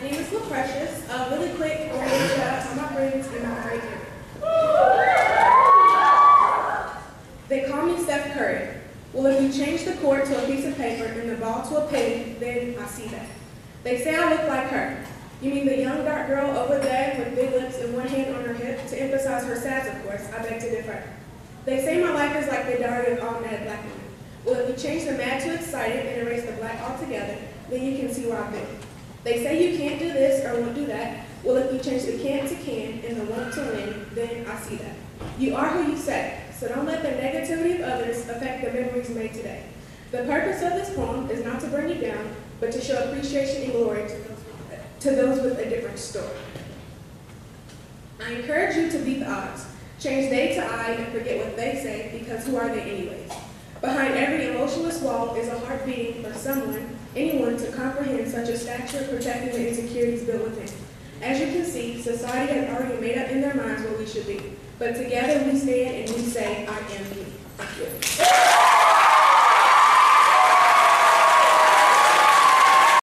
My name is La'Precious. Uh, really quick, I'm going to shout out to my friends and my right here. They call me Steph Curry. Well, if you change the court to a piece of paper and the ball to a penny, then I see that. They say I look like her. You mean the young dark girl over there with big lips and one hand on her hip to emphasize her sass, of course. I beg to differ. They say my life is like the diary of all mad black women. Well, if you change the mad to excited and erase the black altogether, then you can see where I've been. They say you can't do this or won't do that. Well, if you change the can't to can and the want to win, then I see that. You are who you say, so don't let the negativity of others affect the memories made today. The purpose of this poem is not to bring you down, but to show appreciation and glory to those, with a different story. I encourage you to beat the odds. Change they to I and forget what they say, because who are they anyways? Behind every emotionless wall is a heart beating anyone to comprehend such a stature protecting the insecurities built within. As you can see, society has already made up in their minds what we should be. But together we stand and we say.